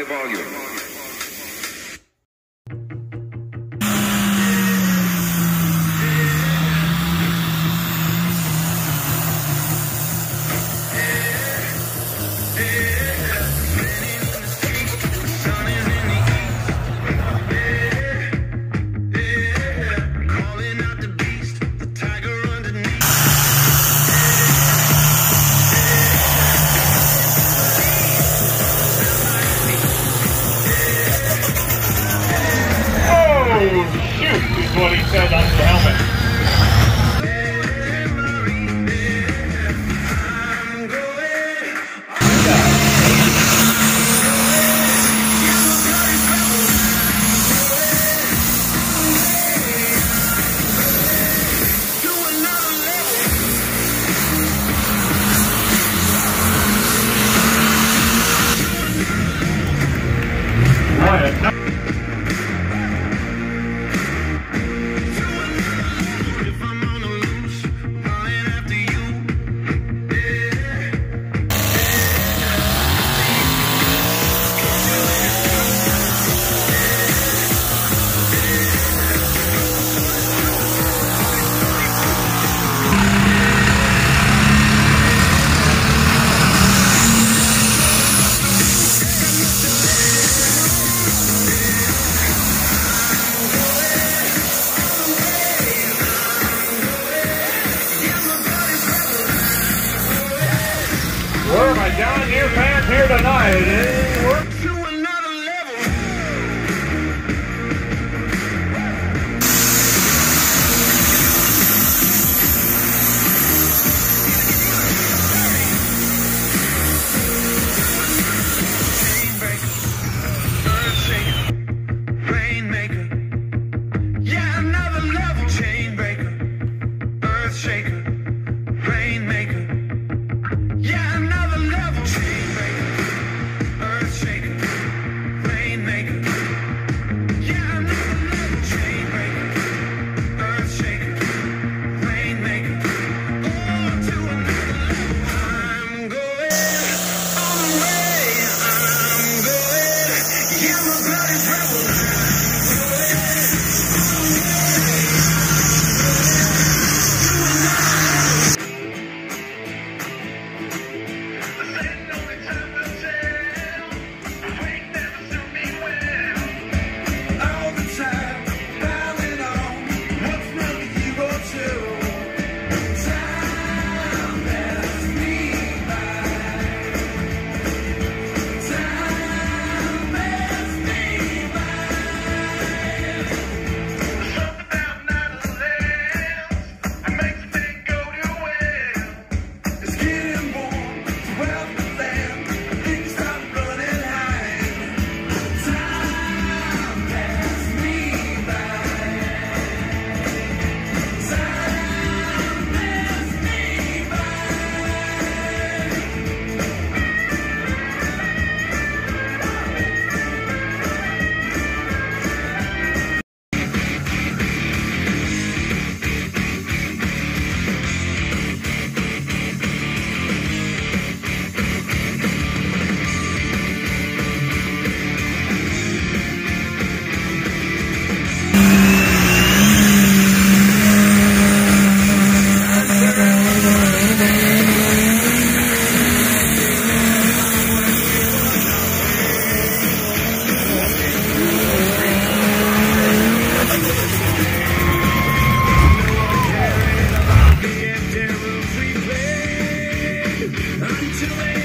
high volume. Shoot is what he said on the helmet. John Deere fans here tonight. to.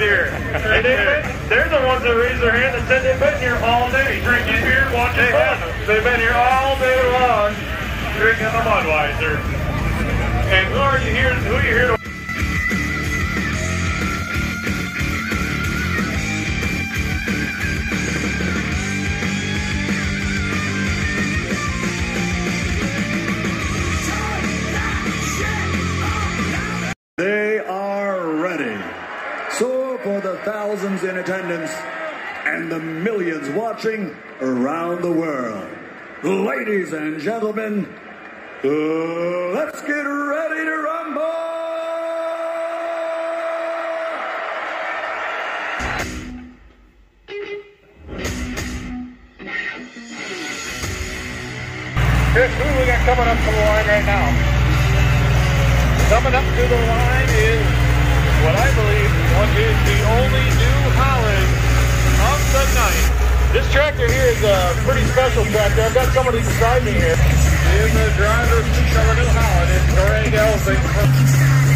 Here. They, they're the ones that raise their hand and said they've been here all day, drinking beer, watching they fun. They've been here all day long, drinking the Budweiser. And who are you here? Who are you here to? And the millions watching around the world, ladies and gentlemen, uh, let's get ready to rumble! Chris, who we got coming up to the line right now? Coming up to the line is what I believe what is the only New Holland the. This tractor here is a pretty special tractor. I've got somebody beside me here. In the driver's seat of a New Holland is Greg Elsing.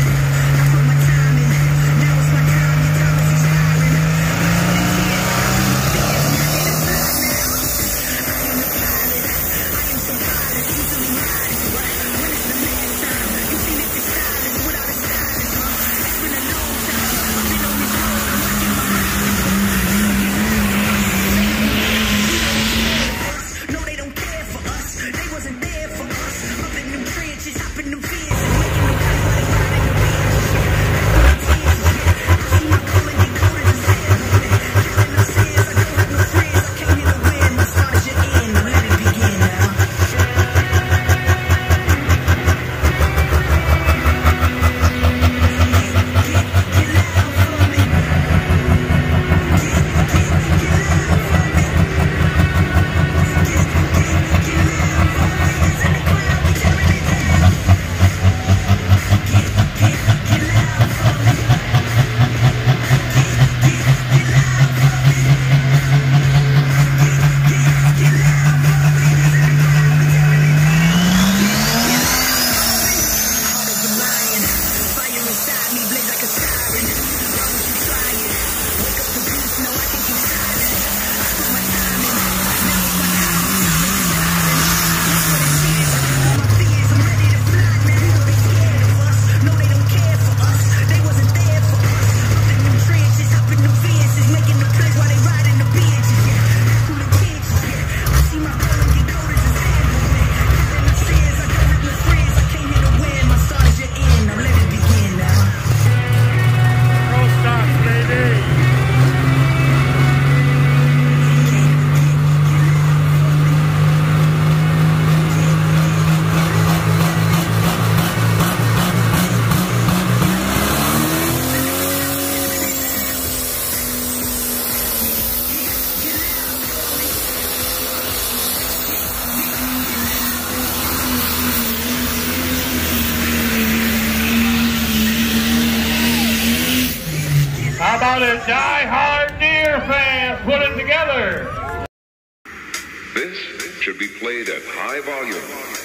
Die-hard Deere fans put it together? This should be played at high volume.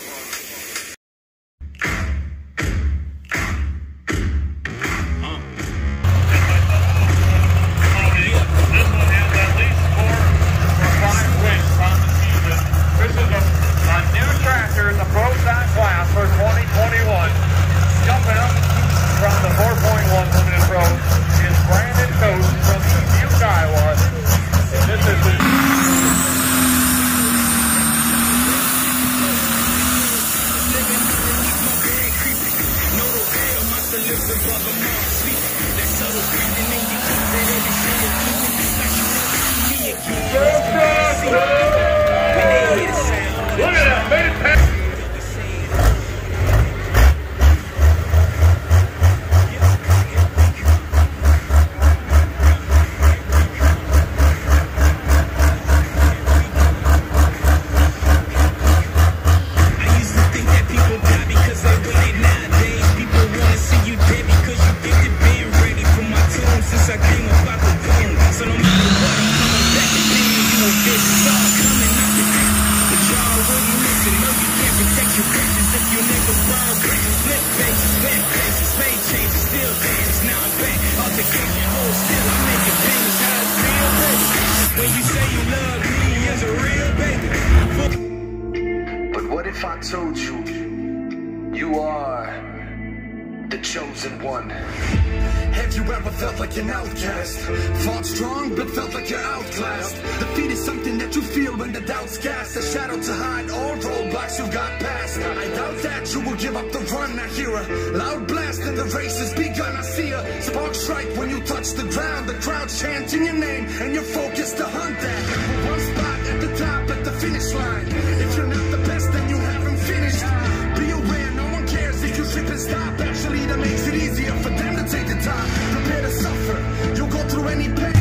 Told you you are the chosen one? Have you ever felt like an outcast? Fought strong, but felt like you're outclassed. Defeat is something that you feel when the doubts cast. A shadow to hide all roadblocks you got past. I doubt that you will give up the run. I hear a loud blast and the race has begun. I see a spark strike when you touch the ground. The crowd chanting your name and you're focused to hunt that. One spot at the top at the finish line. Go through